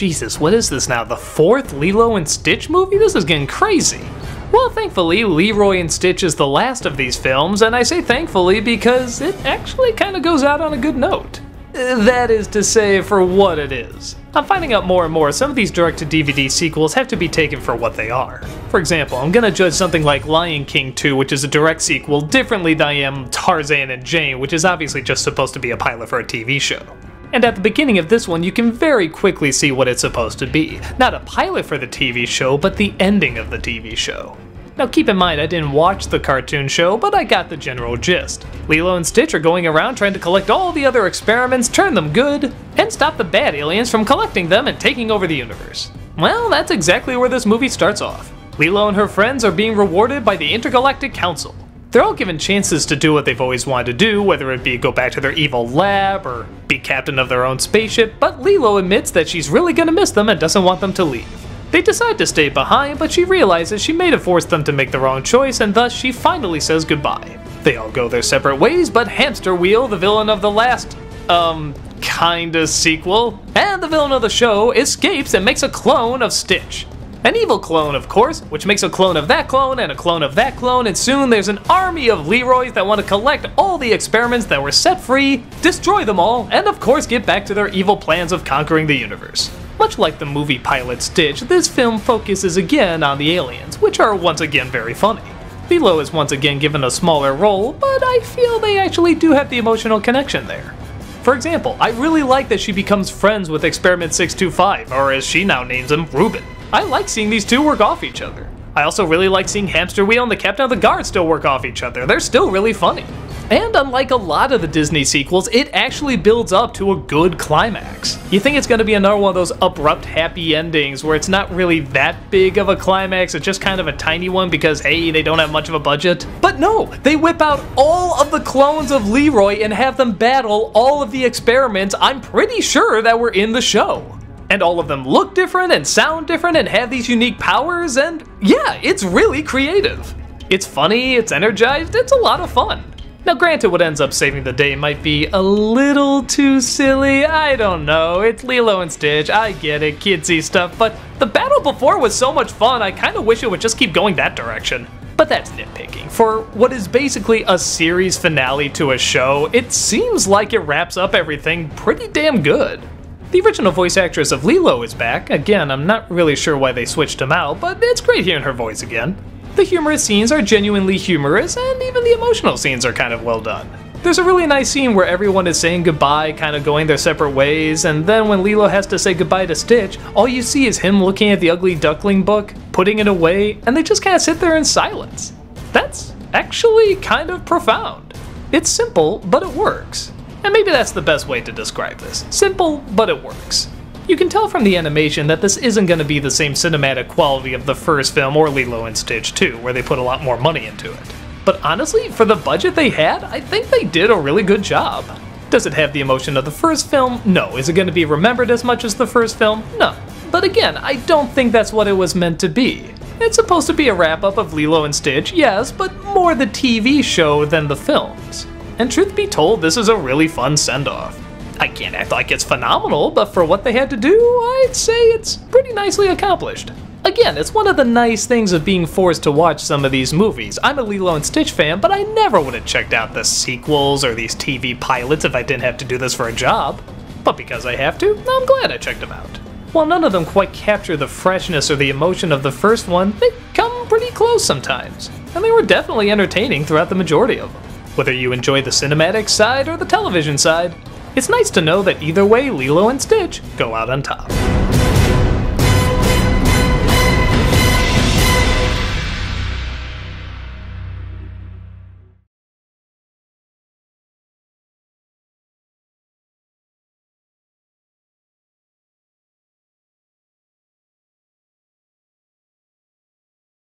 Jesus, what is this now? The fourth Lilo and Stitch movie? This is getting crazy. Well, thankfully, Leroy and Stitch is the last of these films, and I say thankfully because it actually kind of goes out on a good note. That is to say, for what it is. I'm finding out more and more some of these direct to DVD sequels have to be taken for what they are. For example, I'm gonna judge something like Lion King 2, which is a direct sequel, differently than I am Tarzan and Jane, which is obviously just supposed to be a pilot for a TV show. And at the beginning of this one, you can very quickly see what it's supposed to be. Not a pilot for the TV show, but the ending of the TV show. Now keep in mind, I didn't watch the cartoon show, but I got the general gist. Lilo and Stitch are going around trying to collect all the other experiments, turn them good, and stop the bad aliens from collecting them and taking over the universe. Well, that's exactly where this movie starts off. Lilo and her friends are being rewarded by the Intergalactic Council. They're all given chances to do what they've always wanted to do, whether it be go back to their evil lab or be captain of their own spaceship, but Lilo admits that she's really gonna miss them and doesn't want them to leave. They decide to stay behind, but she realizes she may have forced them to make the wrong choice, and thus she finally says goodbye. They all go their separate ways, but Hämsterviel, the villain of the last, um, kinda sequel, and the villain of the show, escapes and makes a clone of Stitch. An evil clone, of course, which makes a clone of that clone and a clone of that clone, and soon there's an army of Leroys that want to collect all the experiments that were set free, destroy them all, and of course get back to their evil plans of conquering the universe. Much like the movie pilot Stitch, this film focuses again on the aliens, which are once again very funny. Lilo is once again given a smaller role, but I feel they actually do have the emotional connection there. For example, I really like that she becomes friends with Experiment 625, or as she now names him, Reuben. I like seeing these two work off each other. I also really like seeing Hämsterviel and the Captain of the Guard still work off each other. They're still really funny. And unlike a lot of the Disney sequels, it actually builds up to a good climax. You think it's gonna be another one of those abrupt happy endings where it's not really that big of a climax, it's just kind of a tiny one because hey, they don't have much of a budget. But no, they whip out all of the clones of Leroy and have them battle all of the experiments I'm pretty sure that were in the show. And all of them look different and sound different and have these unique powers, and yeah, it's really creative. It's funny, it's energized, it's a lot of fun. Now, granted, what ends up saving the day might be a little too silly. I don't know. It's Lilo and Stitch. I get it, kidsy stuff. But the battle before was so much fun, I kind of wish it would just keep going that direction. But that's nitpicking. For what is basically a series finale to a show, it seems like it wraps up everything pretty damn good. The original voice actress of Lilo is back. Again, I'm not really sure why they switched him out, but it's great hearing her voice again. The humorous scenes are genuinely humorous, and even the emotional scenes are kind of well done. There's a really nice scene where everyone is saying goodbye, kind of going their separate ways, and then when Lilo has to say goodbye to Stitch, all you see is him looking at the Ugly Duckling book, putting it away, and they just kind of sit there in silence. That's actually kind of profound. It's simple, but it works. And maybe that's the best way to describe this. Simple, but it works. You can tell from the animation that this isn't going to be the same cinematic quality of the first film or Lilo and Stitch 2, where they put a lot more money into it. But honestly, for the budget they had, I think they did a really good job. Does it have the emotion of the first film? No. Is it going to be remembered as much as the first film? No. But again, I don't think that's what it was meant to be. It's supposed to be a wrap up of Lilo and Stitch, yes, but more the TV show than the films. And truth be told, this is a really fun send off. I can't act like it's phenomenal, but for what they had to do, I'd say it's pretty nicely accomplished. Again, it's one of the nice things of being forced to watch some of these movies. I'm a Lilo and Stitch fan, but I never would have checked out the sequels or these TV pilots if I didn't have to do this for a job. But because I have to, I'm glad I checked them out. While none of them quite capture the freshness or the emotion of the first one, they come pretty close sometimes. And they were definitely entertaining throughout the majority of them. Whether you enjoy the cinematic side or the television side, it's nice to know that either way Lilo and Stitch go out on top.